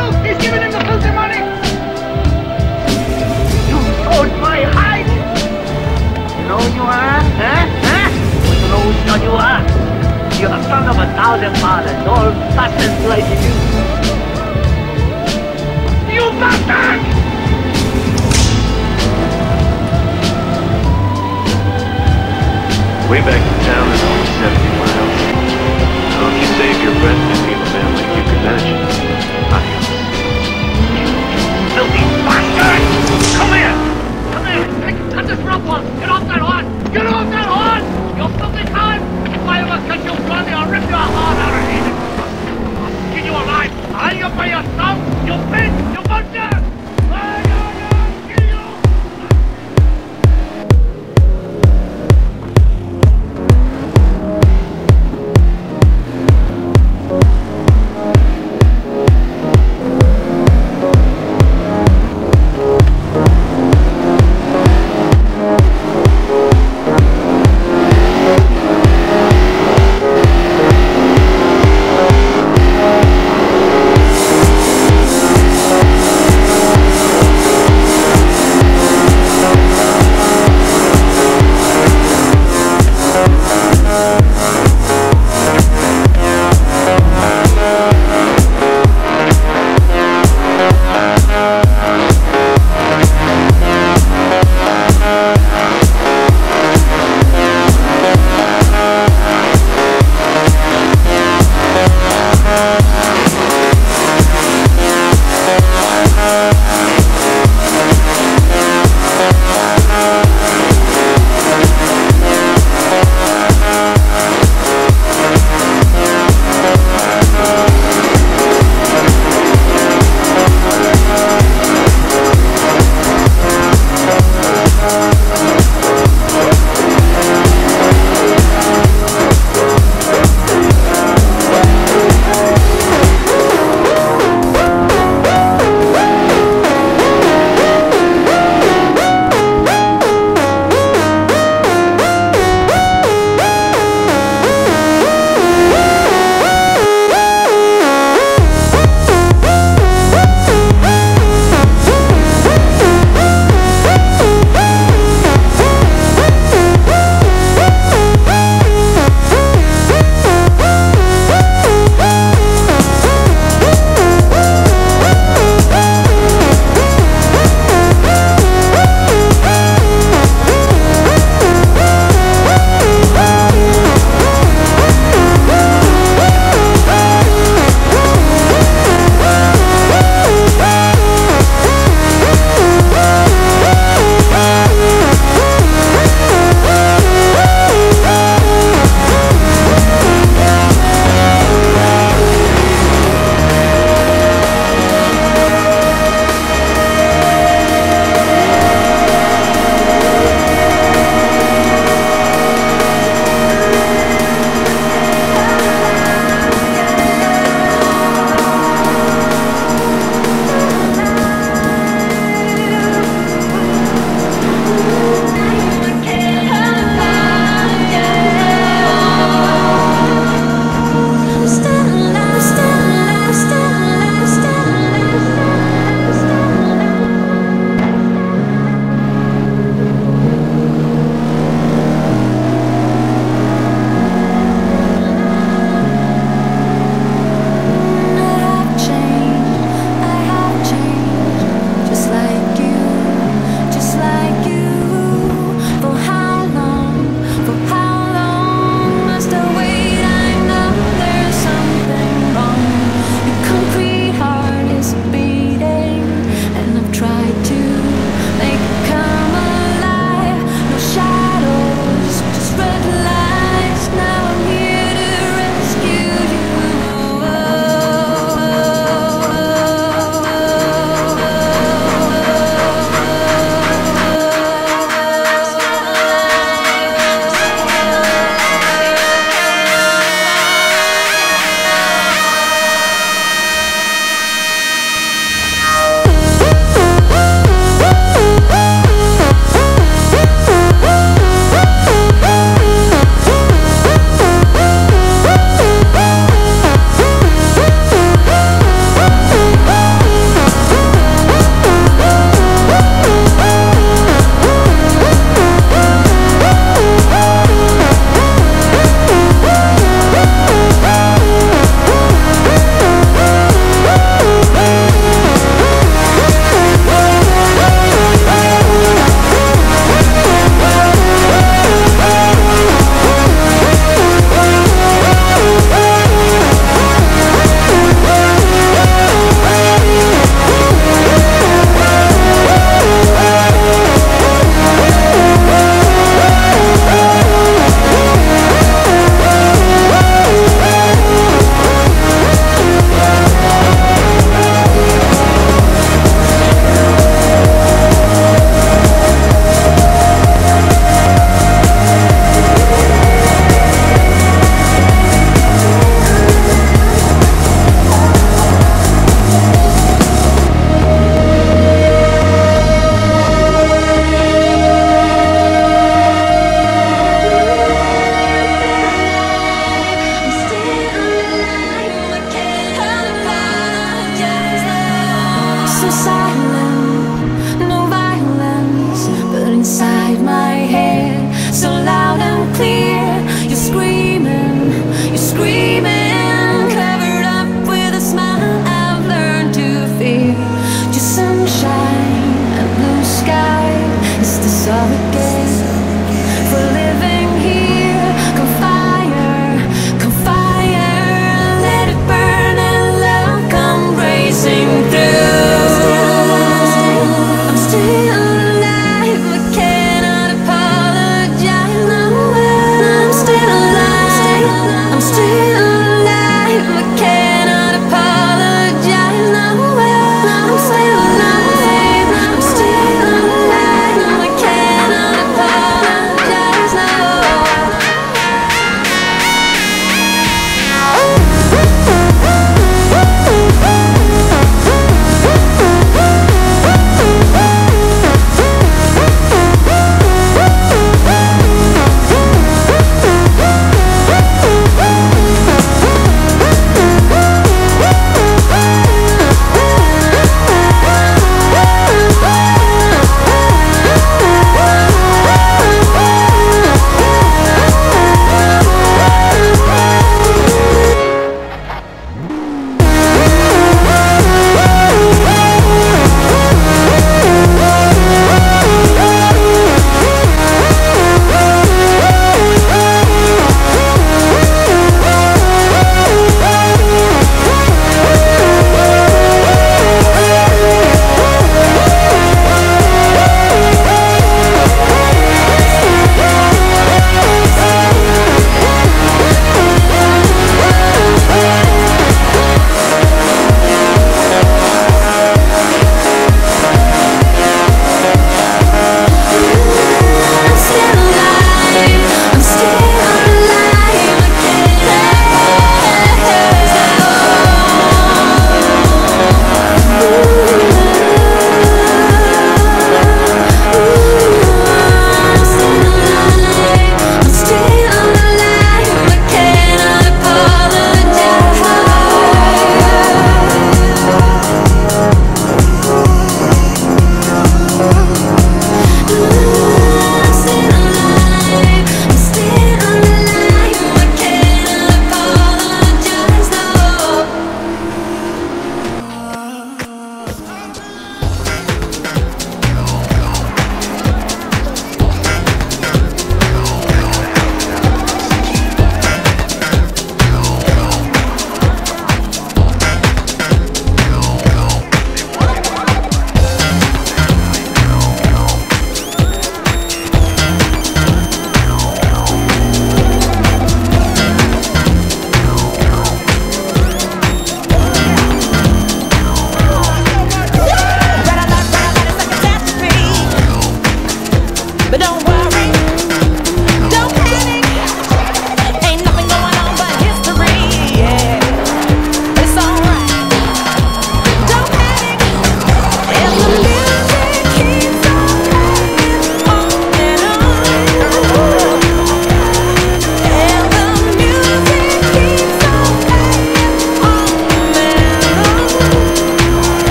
Look, he's giving him the filter money! You sold my hide! You know you are, huh? Huh? You know who you are? You're a son of a thousand fathers, all bastards like you! You bastard! Way back to town,